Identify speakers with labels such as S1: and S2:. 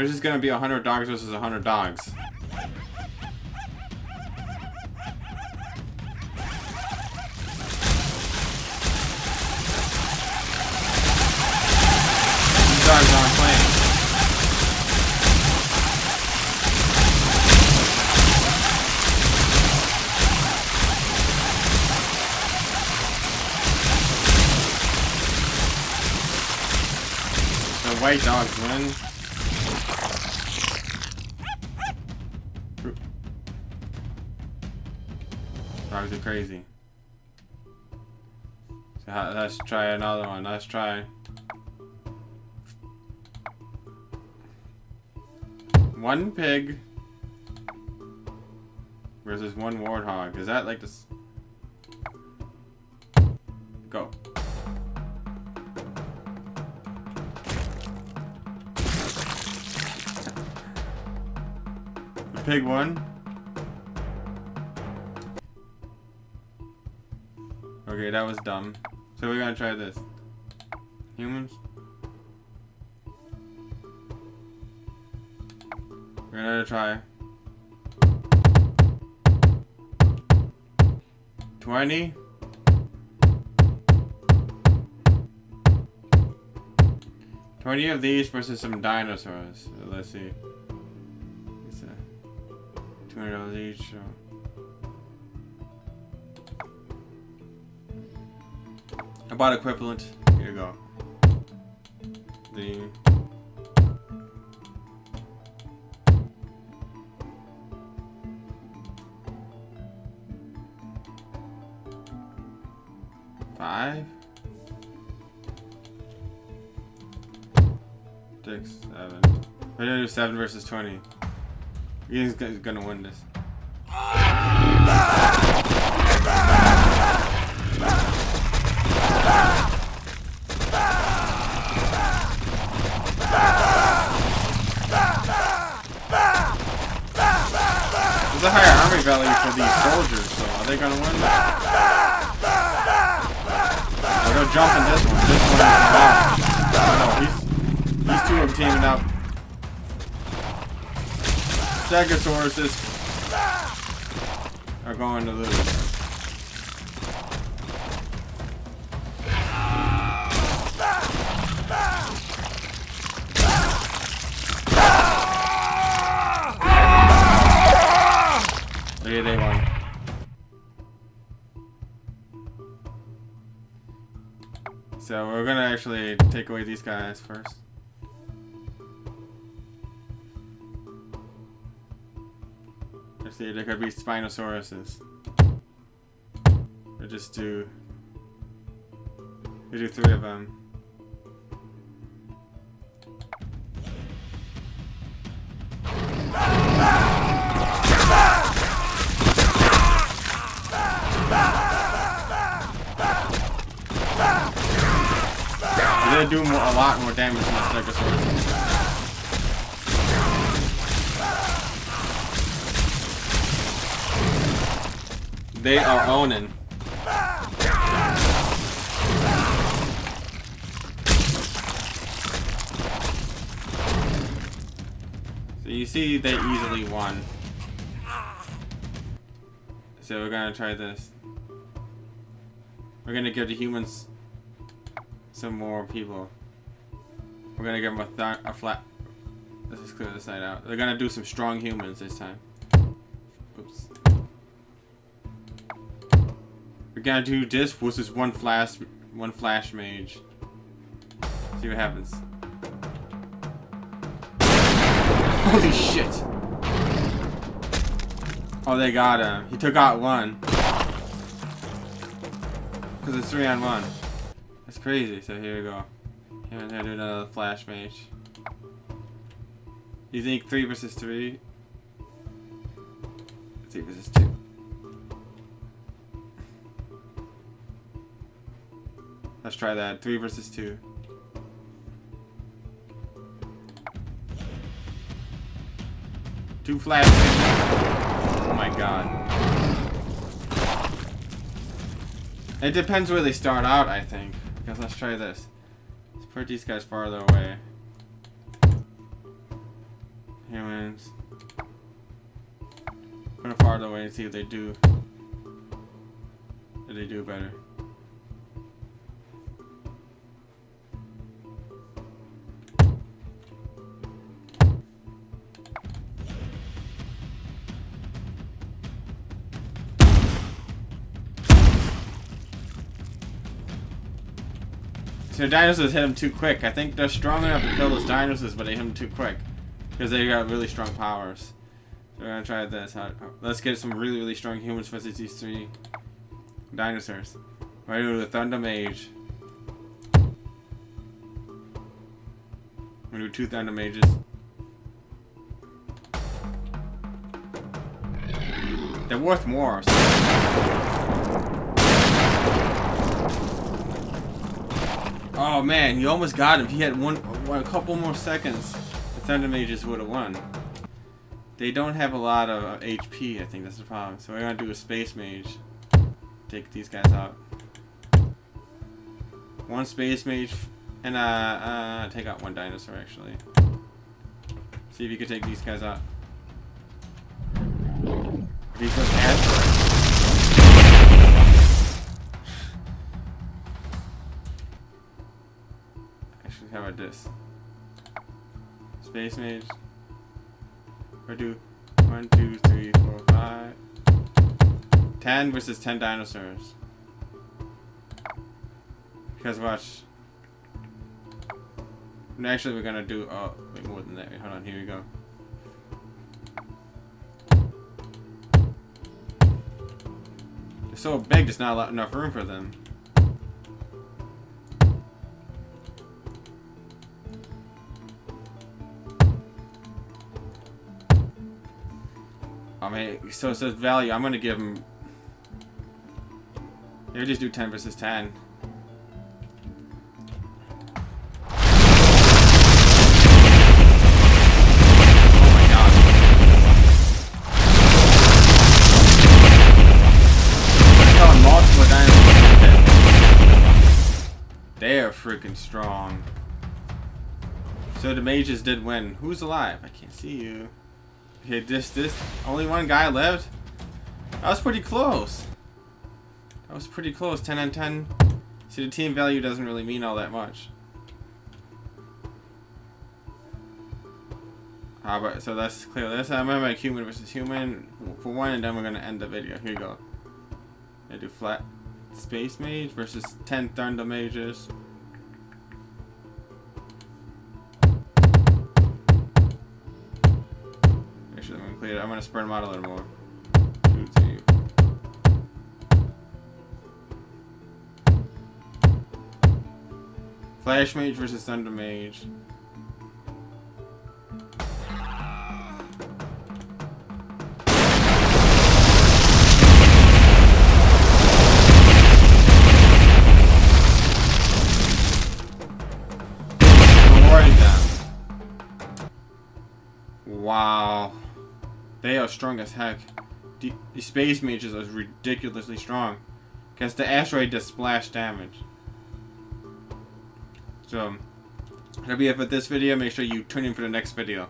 S1: Is this gonna be a hundred dogs versus a hundred dogs? White dogs win. Are crazy. So let's try another one. Let's try. One pig versus one warthog. Is that like this? Go. The pig won. Okay, that was dumb. So we're gonna try this. Humans? We're gonna try. 20? Twenty of these versus some dinosaurs. Let's see. It's a two hundred dollars each. So. About equivalent. Here you go. The five, six, seven. We're gonna do seven versus twenty. He's gonna win this. There's a higher army value for these soldiers, so are they gonna win? I'll go jump in this one. This one is bad. No, he's, these two are teaming up. Stegosauruses are going to lose. Won. So we're gonna actually take away these guys first. Let's see, there could be Spinosauruses. Or just do... We do three of them. They do more, a lot more damage than the Stegosaurus. They are owning. So you see they easily won. So we're gonna try this. We're gonna give the humans some more people. We're gonna give them a, a flat. Let's just clear this side out. They're gonna do some strong humans this time. Oops. We're gonna do this versus one flash, one flash mage. See what happens. Holy shit! Oh, they got him. He took out one. Cause it's three on one. That's crazy. So here we go. Here and here do another flash mage. You think three versus three? Three versus two. Let's try that. Three versus two. Two flash. Oh my god. It depends where they start out, I think. Because let's try this. Let's put these guys farther away. Humans. Put them farther away and see if they do. If they do better. So dinosaurs hit him too quick. I think they're strong enough to kill those dinosaurs, but they hit him too quick. Because they got really strong powers. So we're gonna try this. Let's get some really, really strong humans versus these three dinosaurs. We're gonna the Thunder Mage. Gonna do two Thunder Mages. They're worth more. So. Oh man, you almost got him. He had one, a couple more seconds, the Thunder Mages would have won. They don't have a lot of uh, HP, I think that's the problem. So we're gonna do a Space Mage. Take these guys out. One Space Mage, and uh, uh, take out one Dinosaur actually. See if you can take these guys out. These this? Space Mage. Or do one, two, three, four, five. Ten versus ten dinosaurs. Because watch. Actually, we're gonna do oh, wait, more than that. Hold on, here we go. They're so big, there's not enough room for them. I mean, so it says value. I'm gonna give him. Maybe just do 10 versus 10. They are freaking strong. So the mages did win. Who's alive? I can't see you. Okay, this, this, only one guy left? That was pretty close. That was pretty close, 10 on 10. See, the team value doesn't really mean all that much. Ah, but so let's clear this. I'm gonna make human versus human for one, and then we're gonna end the video. Here you go. I do flat space mage versus 10 thunder mages. I'm gonna spread them out a little more. Flash Mage versus Thunder Mage. Wow. They are strong as heck. The, the space mages are ridiculously strong. Because the asteroid does splash damage. So, that'll be it for this video. Make sure you tune in for the next video.